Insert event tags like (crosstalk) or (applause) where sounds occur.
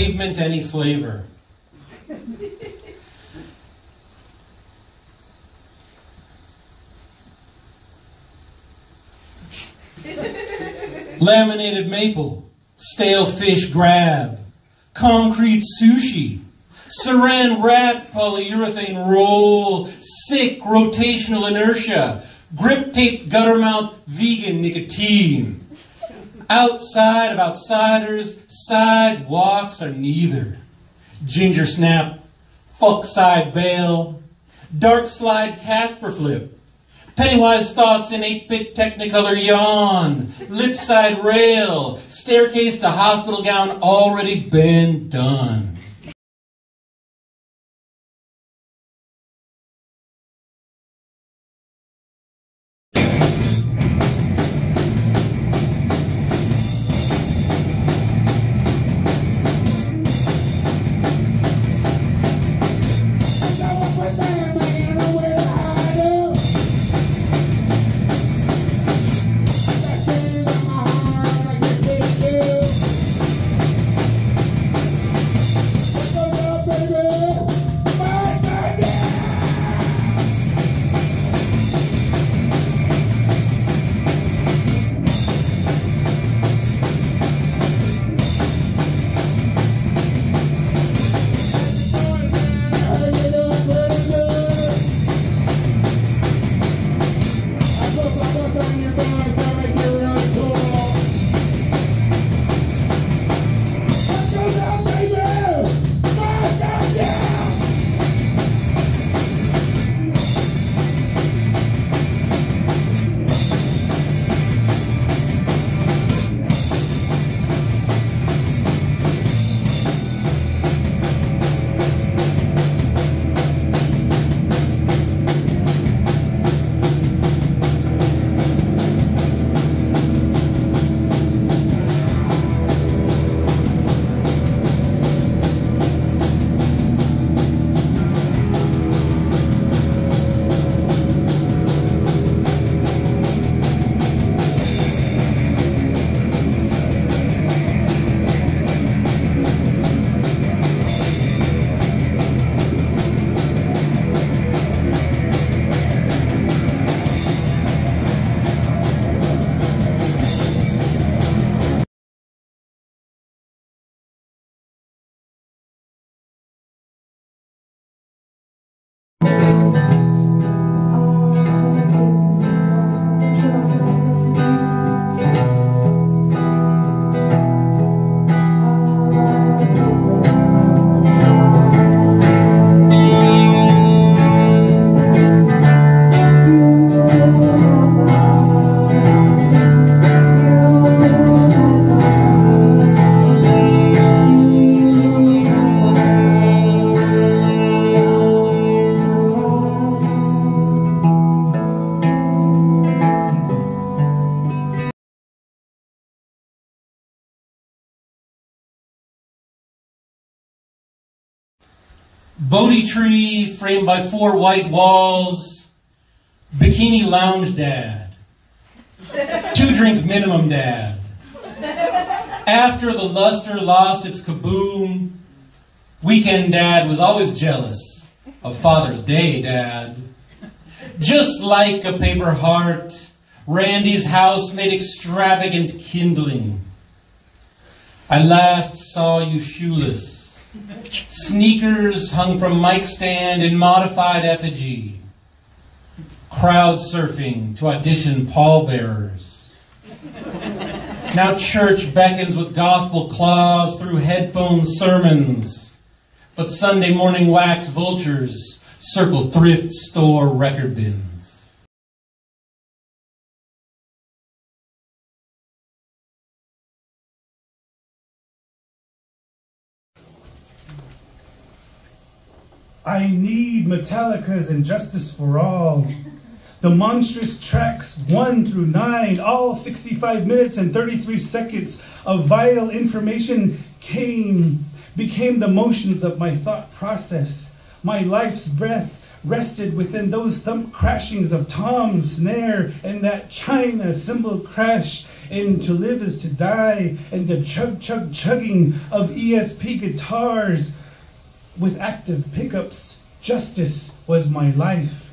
pavement any flavor. (laughs) Laminated maple, stale fish grab, concrete sushi, saran wrap polyurethane roll, sick rotational inertia, grip tape gutter mouth vegan nicotine. Outside of outsiders, sidewalks are neither. Ginger snap, fuck side bail, dark slide Casper flip, Pennywise thoughts in 8-bit technicolor yawn, lip side rail, staircase to hospital gown already been done. Bodhi tree framed by four white walls, bikini lounge dad, two drink minimum dad. After the luster lost its kaboom, weekend dad was always jealous of Father's Day dad. Just like a paper heart, Randy's house made extravagant kindling. I last saw you shoeless Sneakers hung from mic stand in modified effigy. Crowd surfing to audition pallbearers. Now church beckons with gospel claws through headphone sermons. But Sunday morning wax vultures circle thrift store record bins. I need Metallica's And Justice for All. The monstrous tracks 1 through 9, all 65 minutes and 33 seconds of vital information came, became the motions of my thought process, my life's breath, rested within those thump crashings of Tom's snare and that China cymbal crash in To Live is to Die and the chug chug chugging of ESP guitars with active pickups. Justice was my life.